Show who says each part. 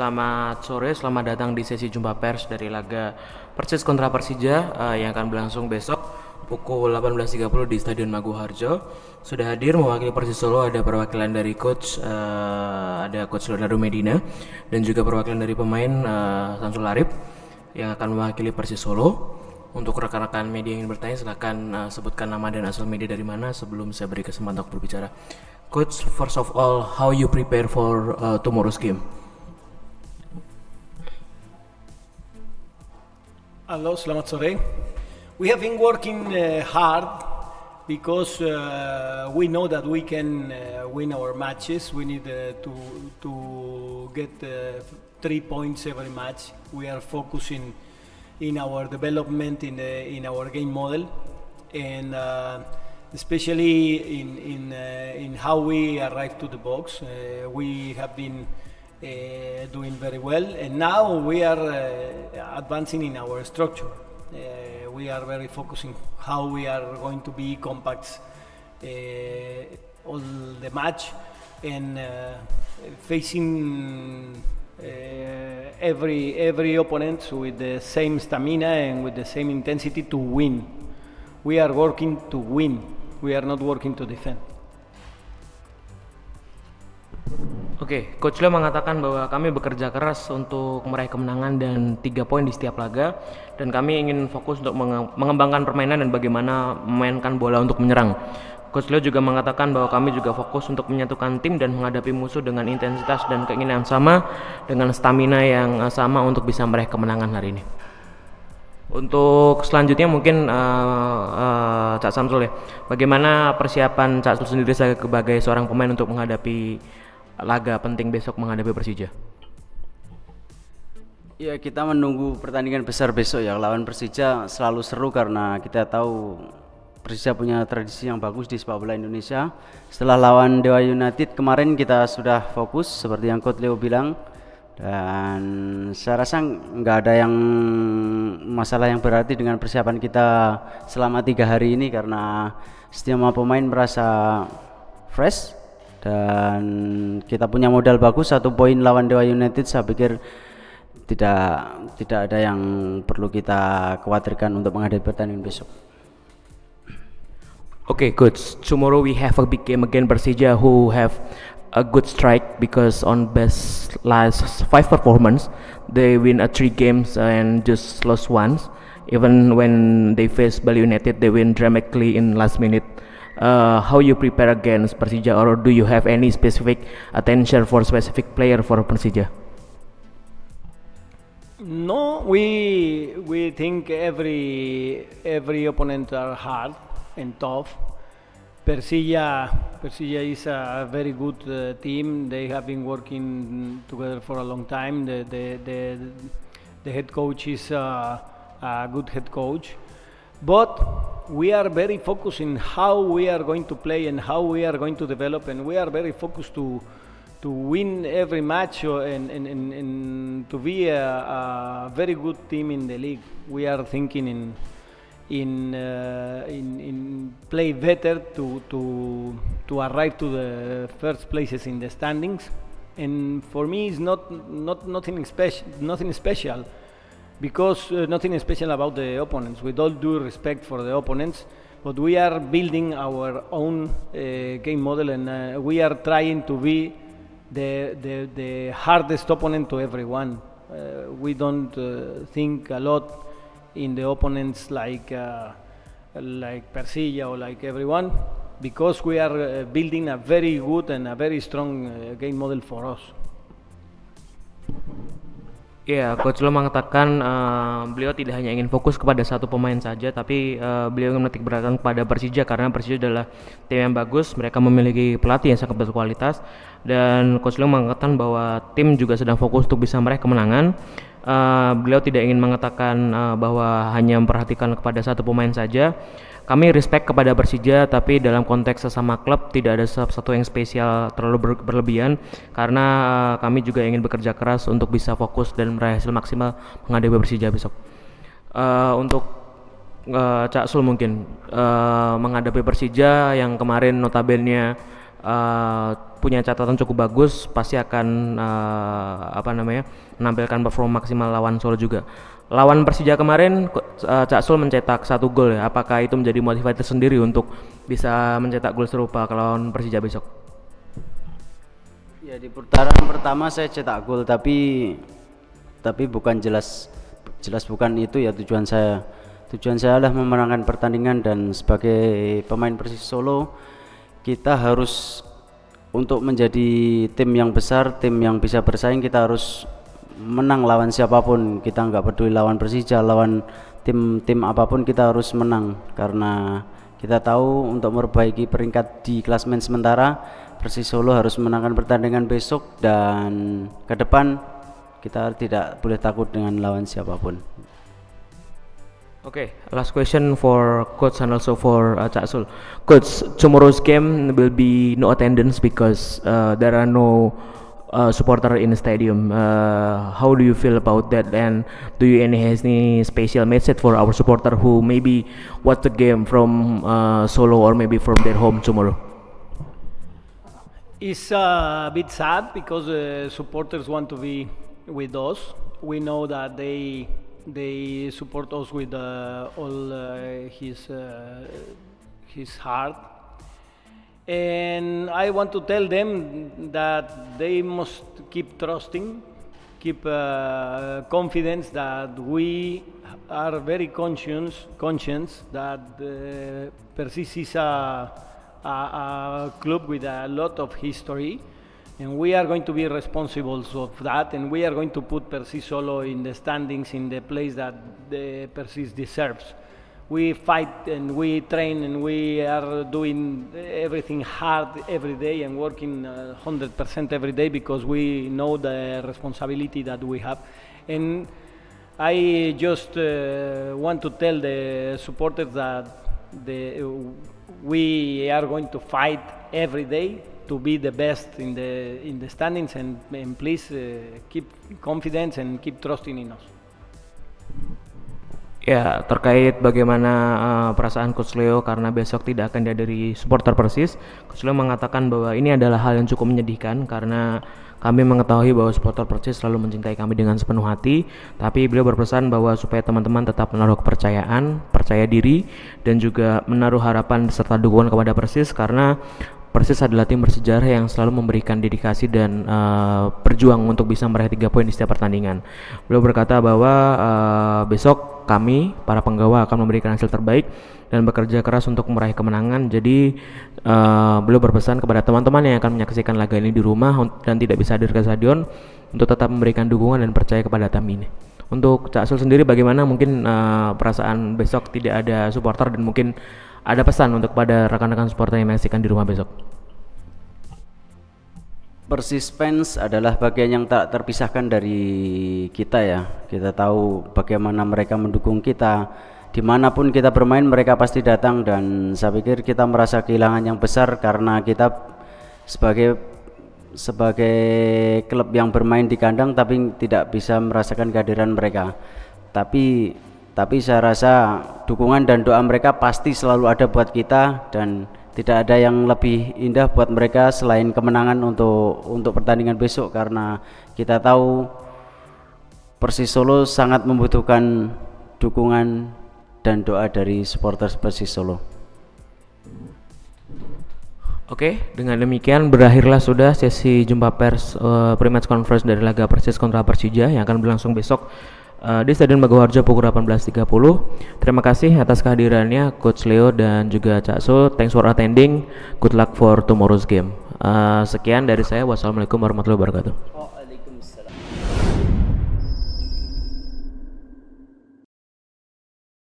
Speaker 1: selamat sore, selamat datang di sesi jumpa pers dari laga Persis kontra Persija uh, yang akan berlangsung besok pukul 18.30 di Stadion Maguharjo. Sudah hadir mewakili Persis Solo ada perwakilan dari coach uh, ada coach Leonardo Medina dan juga perwakilan dari pemain uh, Samsul Arif yang akan mewakili Persis Solo. Untuk rekan-rekan media yang ingin bertanya silahkan uh, sebutkan nama dan asal media dari mana sebelum saya beri kesempatan untuk berbicara. Coach, first of all, how you prepare for uh, tomorrow's game?
Speaker 2: Hello, selamat sore. We have been working uh, hard because uh, we know that we can uh, win our matches. We need uh, to to get uh, three points every match. We are focusing in our development in the in our game model, and uh, especially in in in how we arrive to the box. we have been doing very well, and now we are uh, advancing in our structure. Uh, we are very focusing how we are going to be compact all the match and facing every every opponent with the same stamina and with the same intensity to win. We are working to win. We are not working to defend.
Speaker 1: Oke, okay, Coach Leo mengatakan bahwa kami bekerja keras untuk meraih kemenangan dan tiga poin di setiap laga dan kami ingin fokus untuk mengembangkan permainan dan bagaimana memainkan bola untuk menyerang. Coach Leo juga mengatakan bahwa kami juga fokus untuk menyatukan tim dan menghadapi musuh dengan intensitas dan keinginan yang sama dengan stamina yang sama untuk bisa meraih kemenangan hari ini. Untuk selanjutnya mungkin uh, uh, Cak Samsul ya, bagaimana persiapan Cak Samsul sendiri sebagai seorang pemain untuk menghadapi laga penting besok menghadapi Persija?
Speaker 3: Ya kita menunggu pertandingan besar besok ya lawan Persija selalu seru karena kita tahu Persija punya tradisi yang bagus di sepak bola Indonesia. Setelah lawan Dewa United kemarin kita sudah fokus seperti yang Coach Leo bilang dan saya rasa nggak ada yang masalah yang berarti dengan persiapan kita selama tiga hari ini karena setiap pemain merasa fresh dan kita punya modal bagus satu poin lawan Dewa United saya pikir tidak tidak ada yang perlu kita khawatirkan untuk menghadapi pertandingan besok.
Speaker 1: Okay, good. Tomorrow we have a big game again Persija who have a good strike because on best last five performance they win a three games and just lost once. Even when they face Bali United, they win dramatically in last minute uh, how you prepare against Persija or do you have any specific attention for specific player for Persija?
Speaker 2: No, we we think every every opponent are hard and tough. Persija, Persija is a very good uh, team. They have been working together for a long time. The the the, the head coach is uh, a good head coach, but we are very focused in how we are going to play and how we are going to develop, and we are very focused to to win every match and, and, and, and to be a, a, very good team in the league. We are thinking in in uh, in, in play better to to to arrive to the first places in the standings. And for me, it's not not nothing special. Nothing special because uh, nothing special about the opponents. With all due respect for the opponents, but we are building our own uh, game model and uh, we are trying to be the, the, the hardest opponent to everyone. Uh, we don't uh, think a lot in the opponents like uh, like Persilla or like everyone because we are building a very good and a very strong game model for us.
Speaker 1: Iya, Coach Lo mengatakan uh, beliau tidak hanya ingin fokus kepada satu pemain saja, tapi uh, beliau ingin menitik beratkan kepada Persija karena Persija adalah tim yang bagus, mereka memiliki pelatih yang sangat berkualitas dan Coach Lo mengatakan bahwa tim juga sedang fokus untuk bisa meraih kemenangan. Uh, beliau tidak ingin mengatakan uh, bahwa hanya memperhatikan kepada satu pemain saja kami respect kepada Persija tapi dalam konteks sesama klub tidak ada sesuatu yang spesial terlalu berlebihan karena uh, kami juga ingin bekerja keras untuk bisa fokus dan meraih hasil maksimal menghadapi Persija besok. Uh, untuk uh, Cak Sul mungkin uh, menghadapi Persija yang kemarin notabene uh, punya catatan cukup bagus pasti akan uh, apa namanya menampilkan performa maksimal lawan Solo juga. Lawan Persija kemarin uh, Cak Sul mencetak satu gol ya. Apakah itu menjadi motivator sendiri untuk bisa mencetak gol serupa ke lawan Persija besok?
Speaker 3: Ya di putaran pertama saya cetak gol tapi tapi bukan jelas jelas bukan itu ya tujuan saya. Tujuan saya adalah memenangkan pertandingan dan sebagai pemain Persis Solo kita harus untuk menjadi tim yang besar tim yang bisa bersaing kita harus menang lawan siapa pun kita nggak peduli lawan Persija lawan tim-tim apa pun kita harus menang karena kita tahu untuk memperbaiki peringkat di klasmen sementara Persis Solo harus menangkan pertandingan besok dan ke depan kita tidak boleh takut dengan lawan siapa pun.
Speaker 1: Okay, last question for coach and also for uh, Cak. Coach, tomorrow's game will be no attendance because uh, there are no uh, supporter in the stadium. Uh, how do you feel about that? And do you any has any special message for our supporter who maybe watch the game from uh, Solo or maybe from their home tomorrow?
Speaker 2: It's a bit sad because supporters want to be with us. We know that they they support us with uh, all uh, his his heart. And I want to tell them that they must keep trusting, keep uh, confidence that we are very conscious, conscious that uh, Persis is a, a, a club with a lot of history and we are going to be responsible of that and we are going to put Persis Solo in the standings in the place that the deserves we fight and we train and we are doing everything hard every day and working uh, 100% every day because we know the responsibility that we have. And I just uh, want to tell the supporters that the, we are going to fight every day to be the best in the in the standings and, and please uh, keep confidence and keep trusting in us.
Speaker 1: Ya, terkait bagaimana uh, perasaan Coach Leo karena besok tidak akan dihadiri supporter Persis, Coach Leo mengatakan bahwa ini adalah hal yang cukup menyedihkan karena kami mengetahui bahwa supporter Persis selalu mencintai kami dengan sepenuh hati, tapi beliau berpesan bahwa supaya teman-teman tetap menaruh kepercayaan, percaya diri, dan juga menaruh harapan serta dukungan kepada Persis karena Persis adalah tim bersejarah yang selalu memberikan dedikasi dan uh, berjuang untuk bisa meraih tiga poin di setiap pertandingan. Beliau berkata bahwa uh, besok kami para penggawa akan memberikan hasil terbaik dan bekerja keras untuk meraih kemenangan. Jadi uh, beliau berpesan kepada teman-teman yang akan menyaksikan laga ini di rumah dan tidak bisa hadir ke stadion untuk tetap memberikan dukungan dan percaya kepada tim ini. Untuk Cak Sul sendiri bagaimana mungkin uh, perasaan besok tidak ada supporter dan mungkin ada pesan untuk pada rekan-rekan supporter yang menyaksikan di rumah besok?
Speaker 3: Persis fans adalah bagian yang tak terpisahkan dari kita ya. Kita tahu bagaimana mereka mendukung kita. Di mana pun kita bermain mereka pasti datang dan saya pikir kita merasa kehilangan yang besar karena kita sebagai sebagai klub yang bermain di kandang tapi tidak bisa merasakan kehadiran mereka. Tapi tapi saya rasa dukungan dan doa mereka pasti selalu ada buat kita dan tidak ada yang lebih indah buat mereka selain kemenangan untuk untuk pertandingan besok karena kita tahu Persis Solo sangat membutuhkan dukungan dan doa dari supporter Persis Solo.
Speaker 1: Oke, dengan demikian berakhirlah sudah sesi jumpa pers uh, pre-match conference dari laga Persis kontra Persija yang akan berlangsung besok uh, di Stadion Bagoharjo pukul 18.30. Terima kasih atas kehadirannya Coach Leo dan juga Cak So. Thanks for attending. Good luck for tomorrow's game. Uh, sekian dari saya. Wassalamualaikum warahmatullahi wabarakatuh.